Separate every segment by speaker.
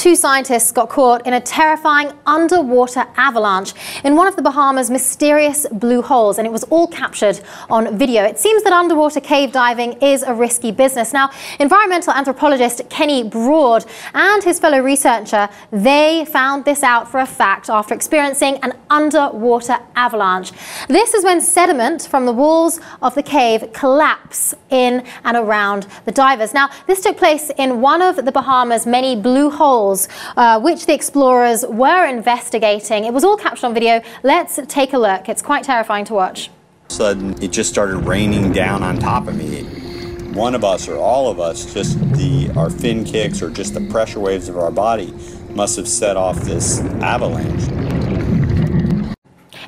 Speaker 1: two scientists got caught in a terrifying underwater avalanche in one of the Bahamas' mysterious blue holes, and it was all captured on video. It seems that underwater cave diving is a risky business. Now, environmental anthropologist Kenny Broad and his fellow researcher, they found this out for a fact after experiencing an underwater avalanche. This is when sediment from the walls of the cave collapse in and around the divers. Now, this took place in one of the Bahamas' many blue holes, uh, which the explorers were investigating. It was all captured on video. Let's take a look. It's quite terrifying to watch.
Speaker 2: Sudden, it just started raining down on top of me. One of us or all of us, just the our fin kicks or just the pressure waves of our body, must have set off this avalanche.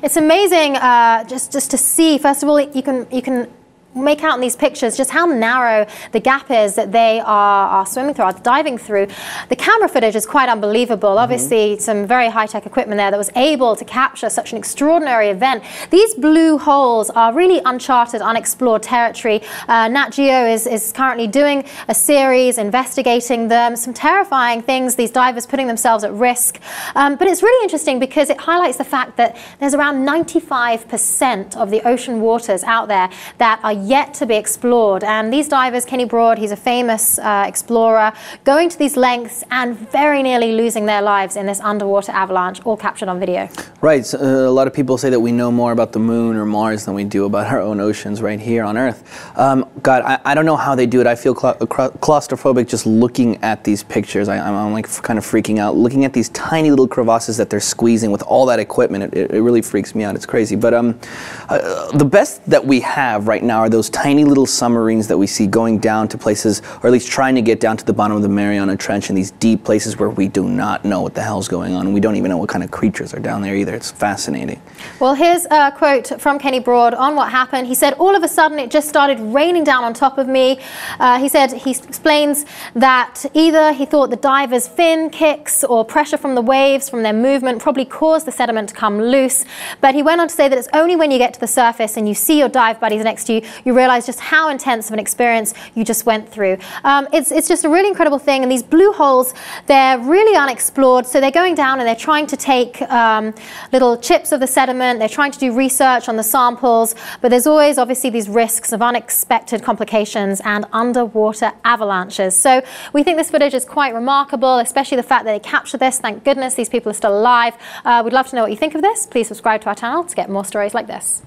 Speaker 1: It's amazing uh, just just to see. First of all, you can you can make out in these pictures just how narrow the gap is that they are, are swimming through, are diving through. The camera footage is quite unbelievable. Mm -hmm. Obviously, some very high-tech equipment there that was able to capture such an extraordinary event. These blue holes are really uncharted, unexplored territory. Uh, Nat Geo is, is currently doing a series investigating them, some terrifying things, these divers putting themselves at risk. Um, but it's really interesting because it highlights the fact that there's around 95% of the ocean waters out there that are yet to be explored. And these divers, Kenny Broad, he's a famous uh, explorer, going to these lengths and very nearly losing their lives in this underwater avalanche, all captured on video.
Speaker 3: Right. So, uh, a lot of people say that we know more about the moon or Mars than we do about our own oceans right here on Earth. Um, God, I, I, don't know how they do it. I feel claustrophobic just looking at these pictures. I, am like kind of freaking out. Looking at these tiny little crevasses that they're squeezing with all that equipment, it, it really freaks me out. It's crazy. But um, uh, the best that we have right now are those tiny little submarines that we see going down to places, or at least trying to get down to the bottom of the Mariana Trench in these deep places where we do not know what the hell's going on. We don't even know what kind of creatures are down there either. It's fascinating.
Speaker 1: Well, here's a quote from Kenny Broad on what happened. He said, all of a sudden it just started raining down on top of me. Uh, he said, he explains that either he thought the diver's fin kicks or pressure from the waves from their movement probably caused the sediment to come loose. But he went on to say that it's only when you get to the surface and you see your dive buddies next to you, you realize just how intense of an experience you just went through. Um, it's, it's just a really incredible thing. And these blue holes, they're really unexplored. So they're going down and they're trying to take um, little chips of the sediment. They're trying to do research on the samples. But there's always obviously these risks of unexpected complications and underwater avalanches. So we think this footage is quite remarkable, especially the fact that they captured this. Thank goodness these people are still alive. Uh, we'd love to know what you think of this. Please subscribe to our channel to get more stories like this.